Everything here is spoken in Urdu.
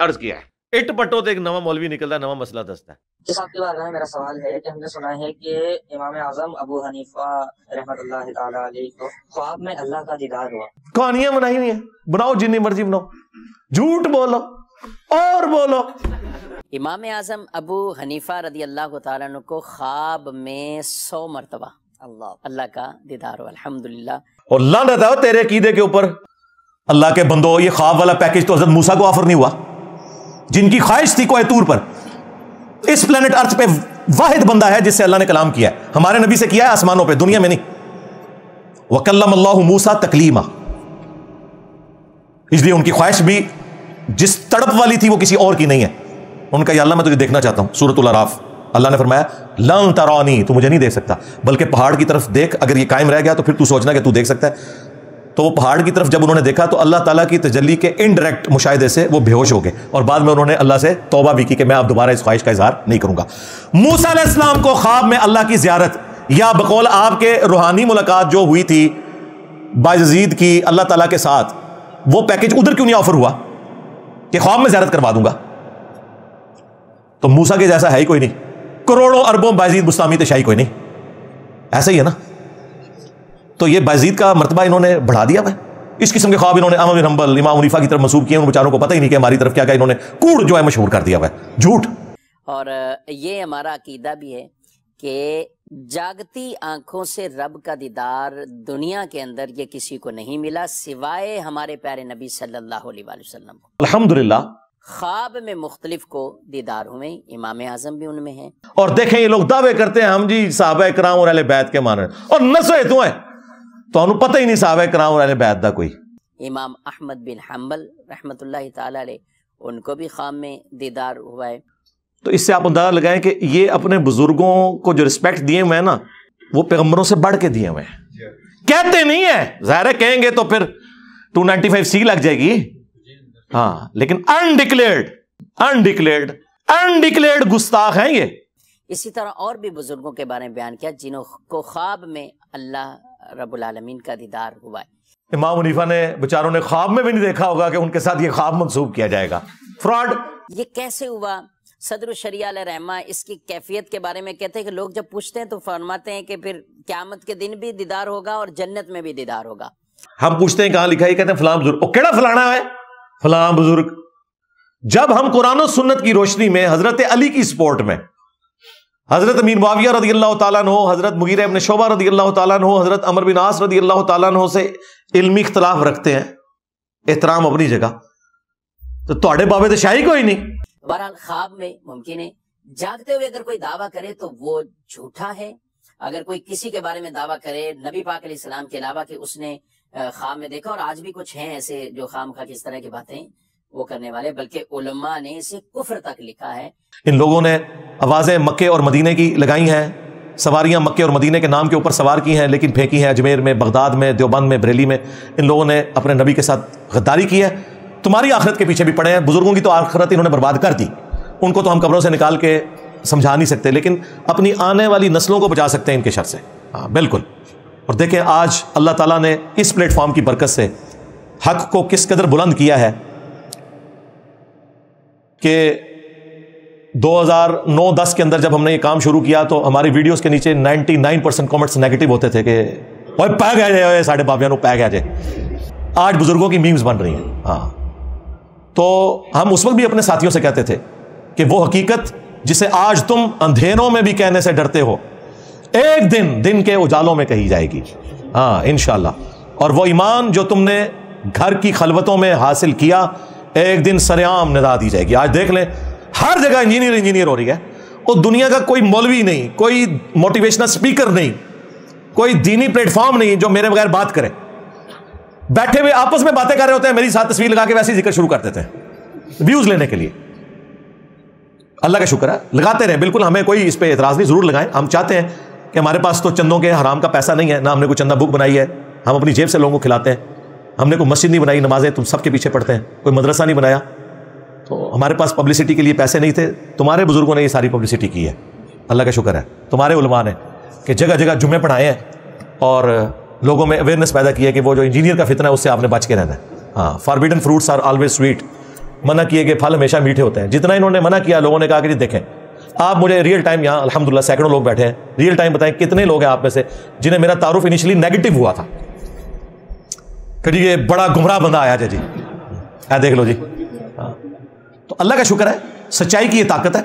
عرض کیا ہے۔ اٹ پٹو تو ایک نواں مولوی نکلتا ہے نواں مسئلہ دستا ہے۔ جس آپ کے بارے میں میرا سوال ہے کہ ہم نے سنا ہے کہ امام اعظم ابو حنیفہ رحمۃ اللہ تعالی علیہ کو خواب میں اللہ کا دیدار ہوا۔ کہانیاں بنائی ہوئی ہیں۔ بناؤ جتنی مرضی بناؤ۔ جھوٹ بولو اور بولو۔ امام اعظم ابو حنیفہ رضی اللہ تعالیٰ عنہ کو خواب میں سو مرتبہ اللہ۔ اللہ کا دیدار ہو الحمد للہ اور لانت ہے تیرے عقیدے کے اوپر۔ اللہ کے بندو یہ خواب والا پیکج تو حضرت موسا کو آفر نہیں ہوا۔ جن کی خواہش تھی کوہ تور پر۔ اس پلانٹ ارتھ پہ واحد بندہ ہے جس سے اللہ نے کلام کیا ہے۔ ہمارے نبی سے کیا ہے آسمانوں پہ، دنیا میں نہیں۔ وکلم اللہ موسا تکلیما اس لیے ان کی خواہش بھی جس تڑپ والی تھی وہ کسی اور کی نہیں ہے۔ ان کا یا اللہ میں تجھے دیکھنا چاہتا ہوں۔ سورت الراف اللہ نے فرمایا، لن ترانی تو مجھے نہیں دیکھ سکتا، بلکہ پہاڑ کی طرف دیکھ، اگر یہ قائم رہ گیا تو پھر تو سوچنا کہ تو دیکھ سکتا ہے۔ تو وہ پہاڑ کی طرف جب انہوں نے دیکھا تو اللہ تعالیٰ کی تجلی کے انڈائریکٹ مشاہدے سے وہ بے ہوش ہو گئے اور بعد میں انہوں نے اللہ سے توبہ بھی کی کہ میں اب دوبارہ اس خواہش کا اظہار نہیں کروں گا۔ موسا علیہ السلام کو خواب میں اللہ کی زیارت یا بقول آپ کے روحانی ملاقات جو ہوئی تھی باجزید کی اللہ تعالیٰ کے ساتھ، وہ پیکج ادھر کیوں نہیں آفر ہوا کہ خواب میں زیارت کروا دوں گا؟ تو موسا کے جیسا ہے ہی کوئی نہیں۔ کروڑوں اربوں بازید مستامی تشاہی کوئی نہیں۔ ایسا ہی ہے نا؟ تو یہ بازید کا مرتبہ انہوں نے بڑھا دیا ہے اس قسم کے خواب انہوں نے امام حنبل امام منیفا کی طرف منسوب کیے ان بیچاروں کو پتہ ہی نہیں کہ ہماری طرف کیا کہ انہوں نے کوڑ جو ہے مشہور کر دیا ہے۔ جھوٹ۔ اور یہ ہمارا عقیدہ بھی ہے کہ جاگتی آنکھوں سے رب کا دیدار دنیا کے اندر یہ کسی کو نہیں ملا سوائے ہمارے پیارے نبی صلی اللہ علیہ وآلہ وسلم کو۔ الحمد للہ خواب میں مختلف کو دیدار ہوئے امام اعظم بھی ان میں ہیں۔ اور دیکھیں یہ لوگ دعوے کرتے ہیں ہم جی صحابہ کرام اور اہل بیت کے ماننے۔ اور نسوے تو ہیں۔ پتہ ہی نہیں صحابہ کرام اور اہل بیت دا کوئی امام احمد بن حنبل رحمۃ اللہ تعالی علیہ ان کو بھی خواب میں دیدار ہوا ہے تو اس سے آپ اندازہ لگائیں کہ یہ اپنے بزرگوں کو جو رسپیکٹ دیے ہوئے ہیں نا وہ پیغمبروں سے بڑھ کے دیے ہوئے ہیں کہتے نہیں ہیں ظاہر ہے کہیں گے تو پھر ٹو نائنٹی فائیو سی لگ جائے گی ہاں لیکن انڈکلیئرڈ انڈکلیئرڈ انڈکلیئرڈ گستاخ ہیں یہ اسی طرح اور بھی بزرگوں کے بارے میں بیان کیا جنہوں کو خواب میں اللہ رب العالمین کا دیدار ہوا ہے۔ امام منیفا نے بچاروں نے خواب میں بھی نہیں دیکھا ہوگا کہ ان کے ساتھ یہ خواب منسوخ کیا جائے گا۔ فراڈ یہ کیسے ہوا؟ صدر الشریعہ علیہ رحمہ اس کی کیفیت کے بارے میں کہتے ہیں کہ لوگ جب پوچھتے ہیں تو فرماتے ہیں کہ پھر قیامت کے دن بھی دیدار ہوگا اور جنت میں بھی دیدار ہوگا۔ ہم پوچھتے ہیں کہاں لکھا ہے؟ کہتے ہیں فلاں بزرگ۔ او کیڑا فلانا ہے؟ فلاں بزرگ۔ جب ہم قرآن و سنت کی روشنی میں حضرت علی کی سپورٹ میں حضرت امیر معاویہ رضی اللہ تعالیٰ عنہ حضرت مغیر ابن شعبہ رضی اللہ تعالیٰ عنہ حضرت عمر بن عاص رضی اللہ تعالیٰ عنہ سے علمی اختلاف رکھتے ہیں۔ احترام اپنی جگہ۔ تو تھوڑے بابے تو شاہی کوئی نہیں۔ بہرحال خواب میں ممکن ہے۔ جاگتے ہوئے اگر کوئی دعویٰ کرے تو وہ جھوٹا ہے۔ اگر کوئی کسی کے بارے میں دعویٰ کرے نبی پاک علیہ السلام کے علاوہ کہ اس نے خواب میں دیکھا اور آج بھی کچھ ہیں ایسے جو خام خواہ کس طرح کی باتیں وہ کرنے والے بلکہ علماء نے اسے کفر تک لکھا ہے۔ ان لوگوں نے آوازیں مکے اور مدینے کی لگائی ہیں۔ سواریاں مکے اور مدینے کے نام کے اوپر سوار کی ہیں، لیکن پھینکی ہیں۔ اجمیر میں، بغداد میں، دیوبند میں، بریلی میں۔ ان لوگوں نے اپنے نبی کے ساتھ غداری کی ہے۔ تمہاری آخرت کے پیچھے بھی پڑے ہیں۔ بزرگوں کی تو آخرت انہوں نے برباد کر دی۔ ان کو تو ہم قبروں سے نکال کے سمجھا نہیں سکتے، لیکن اپنی آنے والی نسلوں کو بچا سکتے ہیں ان کے شر سے۔ ہاں بالکل۔ اور دیکھیں، آج اللہ تعالیٰ نے اس پلیٹ فارم کی برکت سے حق کو کس قدر بلند کیا ہے کہ دو ہزار نو دس کے اندر جب ہم نے یہ کام شروع کیا تو ہماری ویڈیوز کے نیچے ninety nine percent comments negative ہوتے تھے کہ پہ گیا جائے ساڑھے بابیا نو پہ گیا جائے۔ آج بزرگوں کی میمز بن رہی ہیں۔ ہاں۔ تو ہم اس وقت بھی اپنے ساتھیوں سے کہتے تھے کہ وہ حقیقت جسے آج تم اندھیروں میں بھی کہنے سے ڈرتے ہو، ایک دن دن کے اجالوں میں کہی جائے گی۔ ہاں انشاءاللہ۔ اور وہ ایمان جو تم نے گھر کی خلوتوں میں حاصل کیا، ایک دن سریام ندا دی جائے گی۔ آج دیکھ لیں ہر جگہ انجینئر انجینئر ہو رہی ہے۔ اور دنیا کا کوئی مولوی نہیں، کوئی موٹیویشنل اسپیکر نہیں، کوئی دینی پلیٹ فارم نہیں جو میرے بغیر بات کرے۔ بیٹھے ہوئے آپس میں باتیں کر رہے ہوتے ہیں، میری ساتھ تصویر لگا کے ویسے ذکر شروع کر دیتے ہیں۔ ویوز لینے کے لیے۔ اللہ کا شکر ہے، لگاتے رہے۔ بالکل ہمیں کوئی اس پہ اعتراض نہیں، ضرور لگائیں۔ ہم چاہتے ہیں کہ ہمارے پاس تو چندوں کے حرام کا پیسہ نہیں ہے، نہ ہم نے کوئی چندہ بک بنائی ہے۔ ہم اپنی جیب سے لوگوں کو کھلاتے ہیں۔ ہم نے کوئی مسجد نہیں بنائی، نمازیں تم سب کے پیچھے پڑھتے ہیں۔ کوئی مدرسہ نہیں بنایا۔ تو ہمارے پاس پبلسٹی کے لیے پیسے نہیں تھے۔ تمہارے بزرگوں نے یہ ساری پبلسٹی کی ہے۔ اللہ کا شکر ہے۔ تمہارے علماء نے کہ جگہ جگہ جمعے پڑھائے ہیں اور لوگوں میں اویئرنیس پیدا کی ہے کہ وہ جو انجینئر کا فتنہ ہے، اس سے آپ نے بچ کے رہنا ہے۔ ہاں forbidden fruits are always sweet منع کیے گئے پھل ہمیشہ میٹھے ہوتے ہیں۔ جتنا انہوں نے منع کیا، لوگوں نے کہا کہ جی دیکھیں، آپ مجھے ریئل ٹائم یہاں الحمد للہ سینکڑوں لوگ بیٹھے ہیں۔ ریئل ٹائم بتائیں کتنے لوگ ہیں آپ میں سے جنہیں میرا تعارف انیشلی نیگیٹو ہوا تھا۔ کہ جی یہ بڑا گمراہ بندہ آیا جی جی۔ دیکھ لو جی۔ اللہ کا شکر ہے سچائی کی یہ طاقت ہے